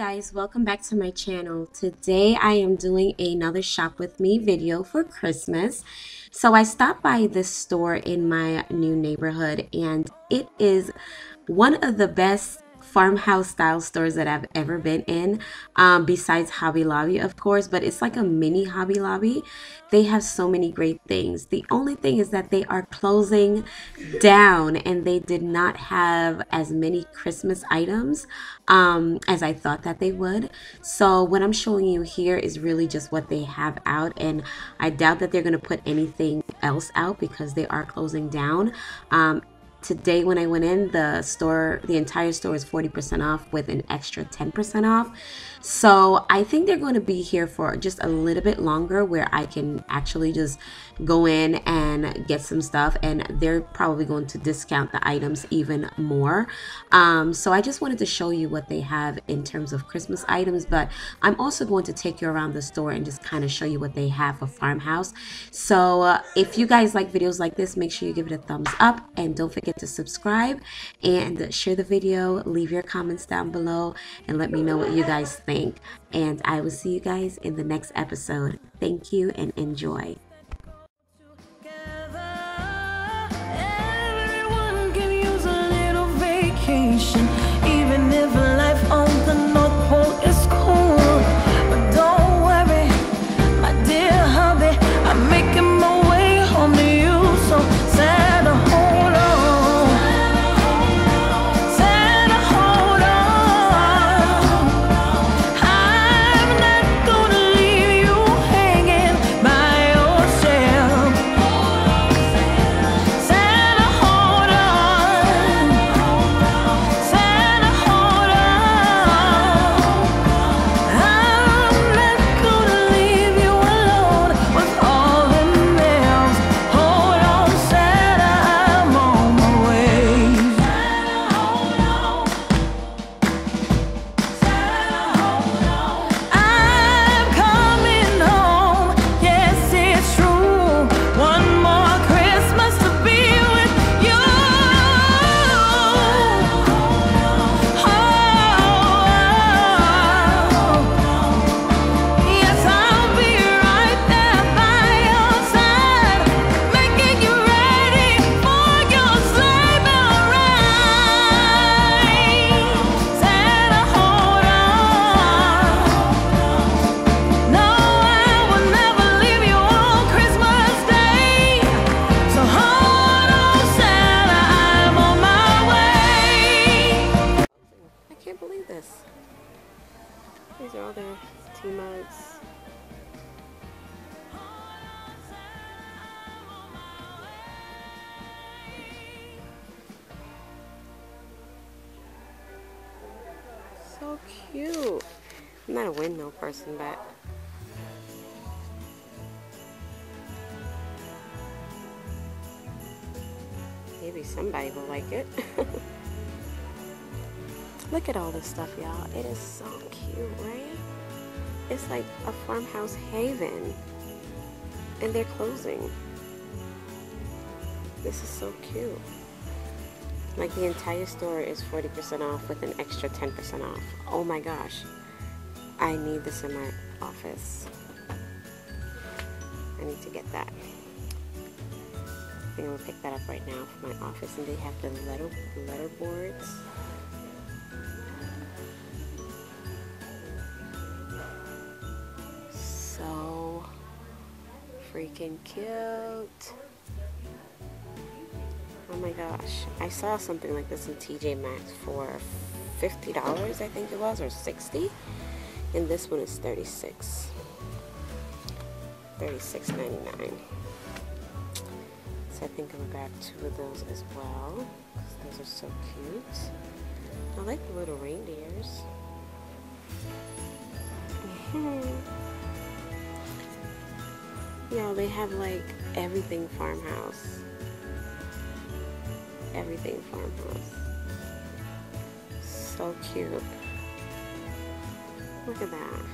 guys, welcome back to my channel. Today I am doing another shop with me video for Christmas. So I stopped by this store in my new neighborhood and it is one of the best farmhouse style stores that I've ever been in, um, besides Hobby Lobby, of course, but it's like a mini Hobby Lobby. They have so many great things. The only thing is that they are closing down and they did not have as many Christmas items um, as I thought that they would. So what I'm showing you here is really just what they have out and I doubt that they're going to put anything else out because they are closing down. Um, today when I went in, the store, the entire store is 40% off with an extra 10% off. So I think they're going to be here for just a little bit longer where I can actually just go in and get some stuff and they're probably going to discount the items even more. Um, so I just wanted to show you what they have in terms of Christmas items, but I'm also going to take you around the store and just kind of show you what they have for farmhouse. So uh, if you guys like videos like this, make sure you give it a thumbs up and don't forget to subscribe and share the video, leave your comments down below and let me know what you guys think think. And I will see you guys in the next episode. Thank you and enjoy. Even if life on cute. I'm not a windmill person, but maybe somebody will like it. Look at all this stuff, y'all. It is so cute, right? It's like a farmhouse haven. And they're closing. This is so cute. Like the entire store is 40% off with an extra 10% off. Oh my gosh. I need this in my office. I need to get that. I think I'm gonna pick that up right now for my office. And they have the letter letter boards. So freaking cute. Oh my gosh. I saw something like this in TJ Maxx for $50, I think it was, or 60 And this one is 36 $36.99. So I think I'm gonna grab two of those as well. those are so cute. I like the little reindeers. Yeah, they have like everything farmhouse. Everything farmhouse. So cute. Look at that.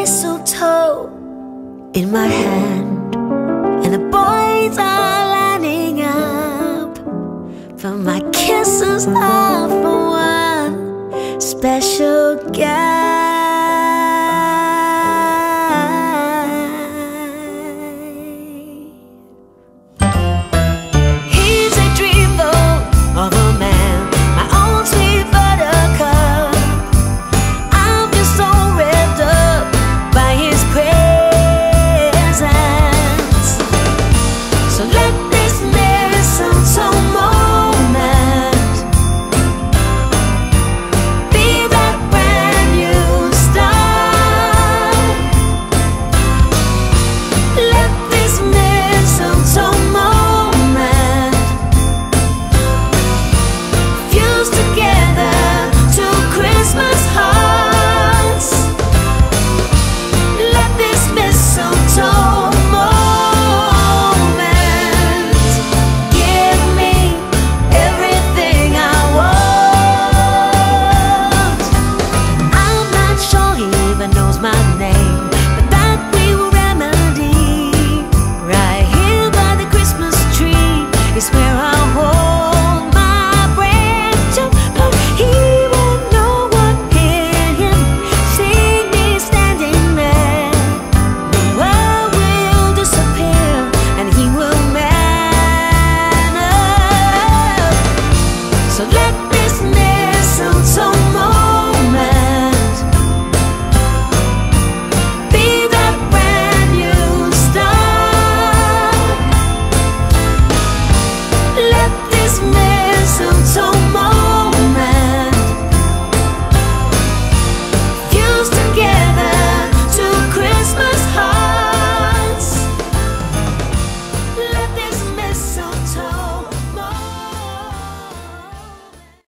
mistletoe in my hand And the boys are lining up For my kisses are for one special guest.